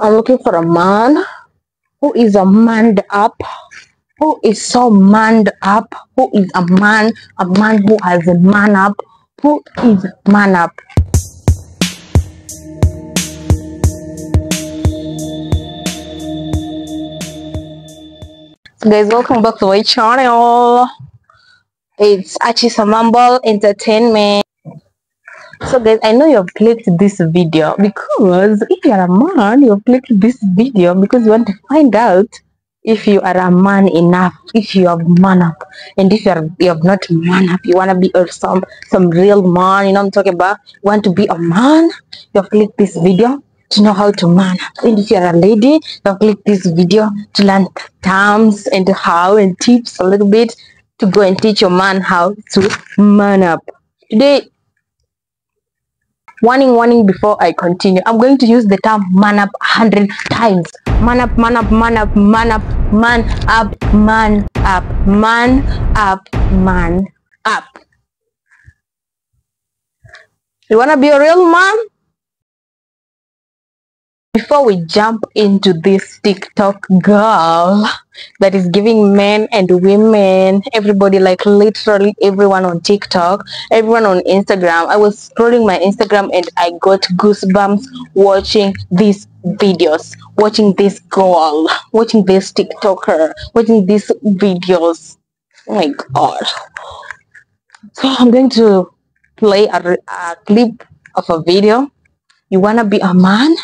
I'm looking for a man who is a manned up, who is so manned up, who is a man, a man who has a man up, who is man up. Guys, welcome back to my channel. It's Achitsa Mumble Entertainment. So guys, I know you've clicked this video because if you're a man, you've clicked this video because you want to find out if you are a man enough, if you have man up, and if you're you have not man up, you wanna be a, some some real man, you know I'm talking about? You want to be a man, you've clicked this video to know how to man up. And if you're a lady, you've clicked this video to learn terms and how and tips a little bit to go and teach your man how to man up. Today warning warning before i continue. I'm going to use the term man up 100 times. Man up man up man up man up man up man up man up man up. You want to be a real man before we jump into this TikTok girl that is giving men and women, everybody, like literally everyone on TikTok, everyone on Instagram, I was scrolling my Instagram and I got goosebumps watching these videos, watching this girl, watching this TikToker, watching these videos. Oh my god. So I'm going to play a, a clip of a video. You wanna be a man?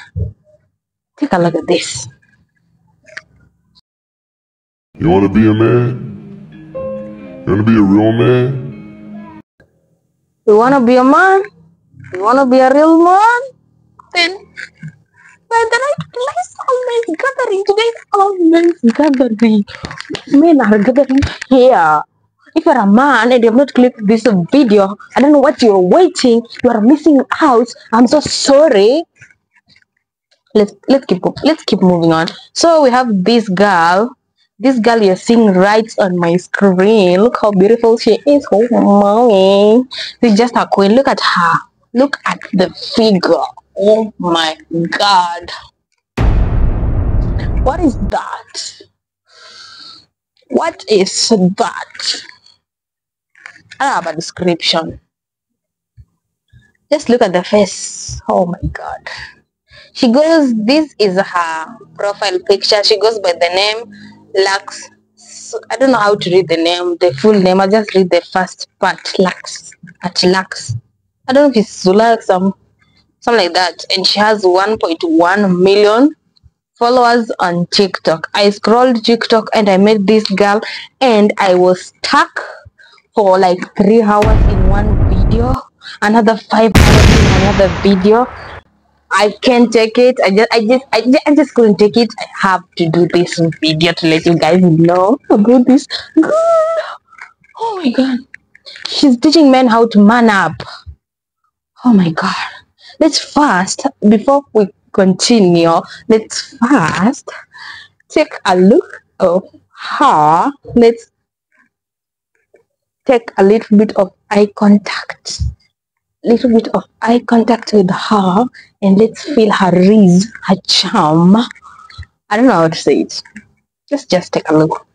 Take a look at this. You want to be a man? You want to be a real man? You wanna be a man? You wanna be a real man? Then by the right place, all men's gathering. Today, all men's gathering. Men are gathering here. If you're a man and you have not clicked this video, I don't know what you're waiting. You are missing out. I'm so sorry. Let's let's keep let's keep moving on. So we have this girl. This girl you're seeing right on my screen. Look how beautiful she is. Oh mommy. She's just a queen. Look at her. Look at the figure. Oh my god. What is that? What is that? I have a description. Just look at the face. Oh my god. She goes, this is her profile picture. She goes by the name Lux. So, I don't know how to read the name, the full name. I just read the first part, Lux. At Lux. I don't know if it's Zulax, some, something like that. And she has 1.1 million followers on TikTok. I scrolled TikTok and I met this girl and I was stuck for like three hours in one video, another five hours in another video. I can't take it. I just, I just, I just, I just couldn't take it. I have to do this video to let you guys know about this girl. Oh my god, she's teaching men how to man up. Oh my god. Let's fast before we continue. Let's fast take a look of her. Let's take a little bit of eye contact little bit of eye contact with her and let's feel her riz, her charm. I don't know how to say it. Just just take a look.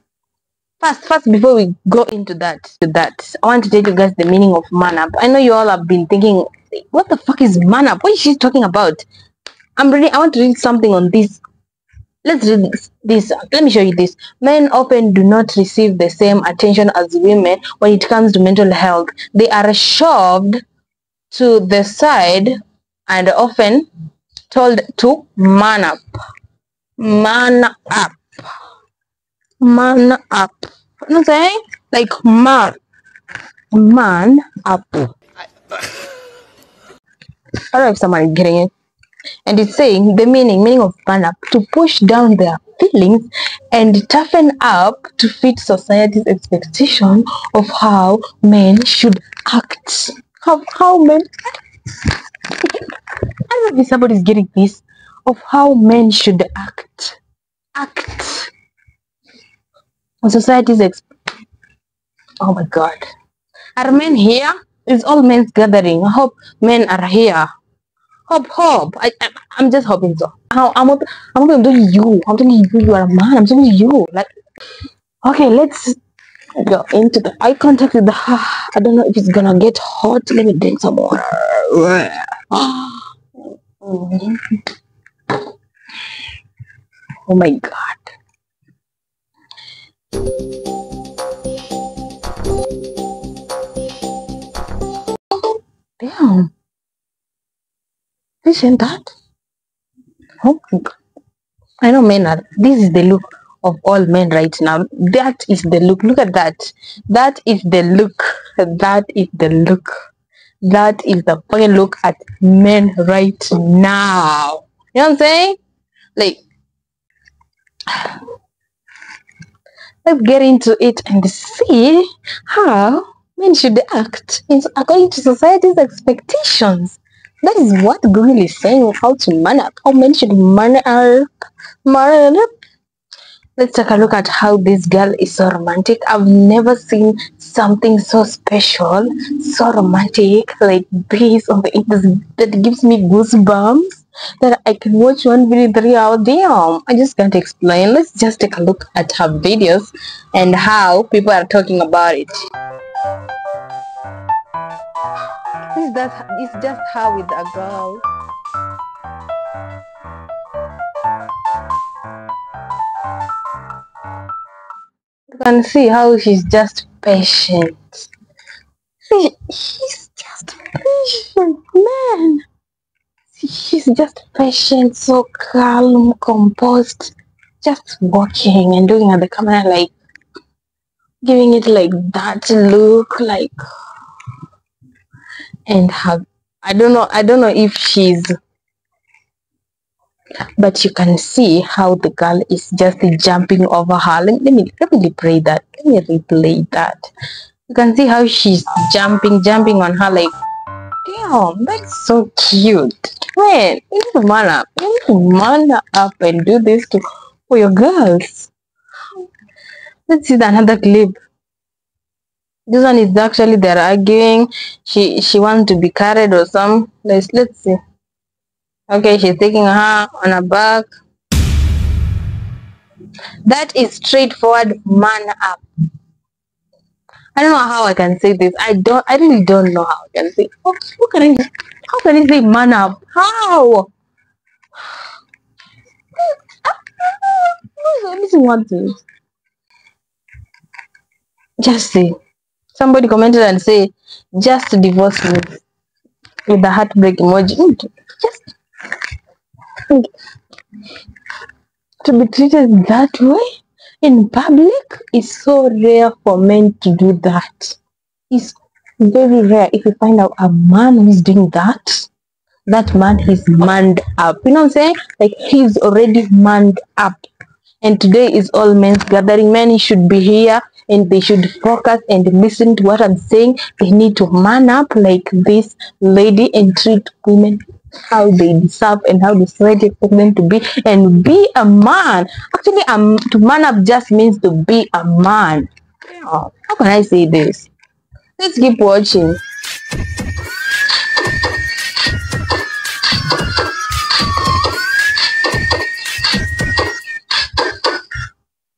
First, first before we go into that, to that, I want to tell you guys the meaning of man up. I know you all have been thinking, what the fuck is man up? What is she talking about? I'm reading, I want to read something on this. Let's read this, this. Let me show you this. Men often do not receive the same attention as women when it comes to mental health. They are shoved to the side and often told to man up. Man up. Man up. You know what I'm saying? Like man. Man up. I don't know if is getting it. And it's saying the meaning, meaning of man up, to push down their feelings and toughen up to fit society's expectation of how men should act of how men I don't know if somebody's getting this of how men should act. Act. Society's exp Oh my god. Are men here? It's all men's gathering. I hope men are here. Hope, hope. I, I, I'm just hoping so. how I'm not, I'm talking to you. I'm talking to you. You are a man. I'm talking to you. Like, okay, let's go into the eye contact with the. I don't know if it's gonna get hot. Let me drink some water. Oh my god. Damn. Isn't that? Oh my god. I know men are this is the look of all men right now. That is the look. Look at that. That is the look. That is the look. That is the fucking look at men right now. You know what I'm saying? Like let's get into it and see how men should act in, according to society's expectations. That is what Google is saying how to man up, how men should man up, man up. Let's take a look at how this girl is so romantic. I've never seen something so special, so romantic like this on the internet that gives me goosebumps that I can watch one video three hours. Damn, I just can't explain. Let's just take a look at her videos and how people are talking about it. Is that it's just her with a girl. You can see how she's just patient. She's just patient, man. She's just patient, so calm, composed, just walking and looking at the camera like giving it like that look, like and her I don't know I don't know if she's but you can see how the girl is just jumping over her. Let, let me let me replay that. Let me replay that. You can see how she's jumping, jumping on her like damn, that's so cute. Man, you need to man up. You need to man up and do this to for your girls. Let's see another clip. This one is actually they're arguing. She she wants to be carried or some. Let's let's see. Okay, she's taking her on her back. That is straightforward man up. I don't know how I can say this. I don't. I really don't know how I can say. How, how can I? How can I say man up? How? Let me thing. Just say. Somebody commented and say, just divorce me with the heartbreak emoji. Mm, Just to be treated that way in public is so rare for men to do that. It's very rare if you find out a man who is doing that. That man is manned up. You know what I'm saying? Like he's already manned up. And today is all men's gathering. Men should be here and they should focus and listen to what I'm saying. They need to man up like this lady and treat women how they deserve and how the society expects them to be and be a man. Actually, um, to man up just means to be a man. Oh, how can I say this? Let's keep watching.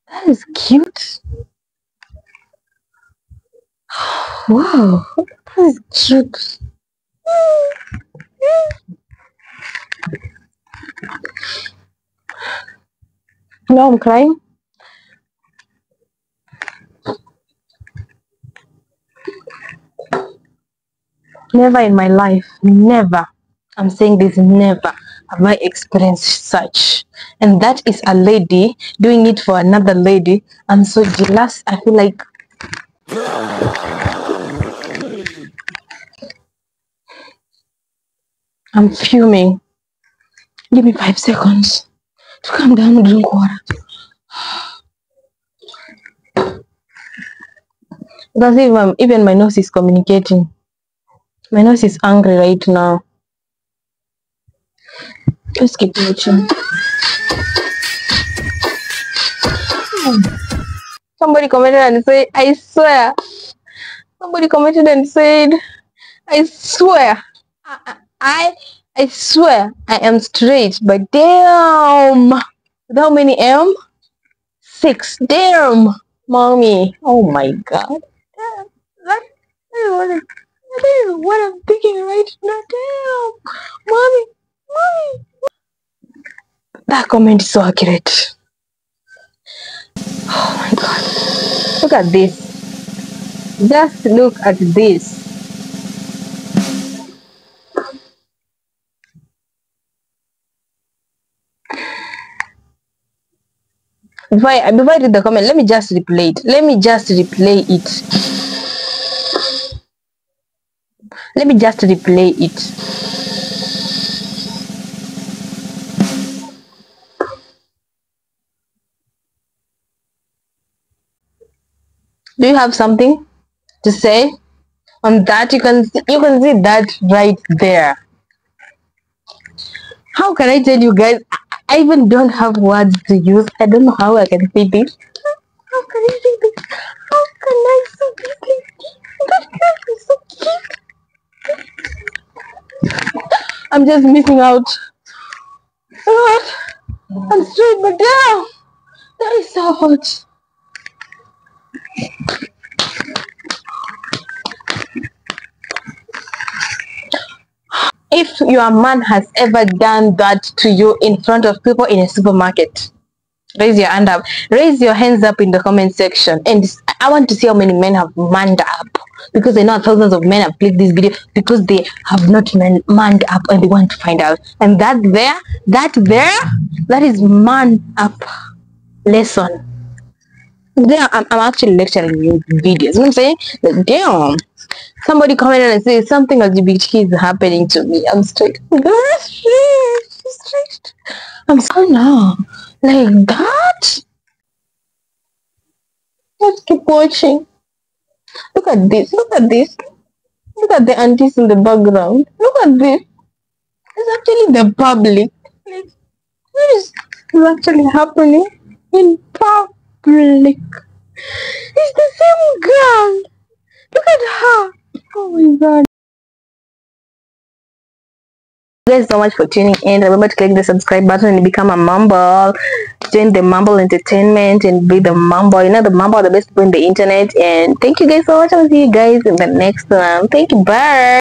That is cute. Wow, that is cute. No, I'm crying. Never in my life, never. I'm saying this never have I experienced such. And that is a lady doing it for another lady. I'm so jealous. I feel like I'm fuming. Give me five seconds to calm down and drink water. Because even, even my nose is communicating. My nose is angry right now. Let's keep watching. Somebody commented and said, I swear. Somebody commented and said, I swear. I, I, I swear I am straight, but damn! How many M? Six. Damn, mommy. Oh my god. That, that that is what I'm thinking right now. Damn, mommy, mommy. That comment is so accurate. Oh my god. Look at this. Just look at this. Before I, before I read the comment, let me just replay it. Let me just replay it. Let me just replay it. Do you have something to say on that? You can you can see that right there. How can I tell you guys? I- even don't have words to use. I don't know how I can say this. How can I say this? How can I say this? That girl is so cute. I'm just missing out. What? I'm straight, but damn, that is so hot. Your man has ever done that to you in front of people in a supermarket, raise your hand up. Raise your hands up in the comment section. And I want to see how many men have manned up. Because I know thousands of men have clicked this video because they have not man, manned up and they want to find out. And that there, that there, that is man up lesson. There, I'm, I'm actually lecturing you videos. You know what I'm saying? Like, damn. Somebody commented and said something LGBTQ is happening to me. I'm straight. Girl. She's straight. I'm so now. Like that? Let's keep watching. Look at this. Look at this. Look at the aunties in the background. Look at this. It's actually the public. Like, what is actually happening in public? It's the same girl. Look at her. Oh my god. Thank you guys so much for tuning in. Remember to click the subscribe button and become a mumble. Join the mumble entertainment and be the mumble. You know the mumble are the best people in the internet. And thank you guys so much. I'll see you guys in the next one. Thank you. Bye.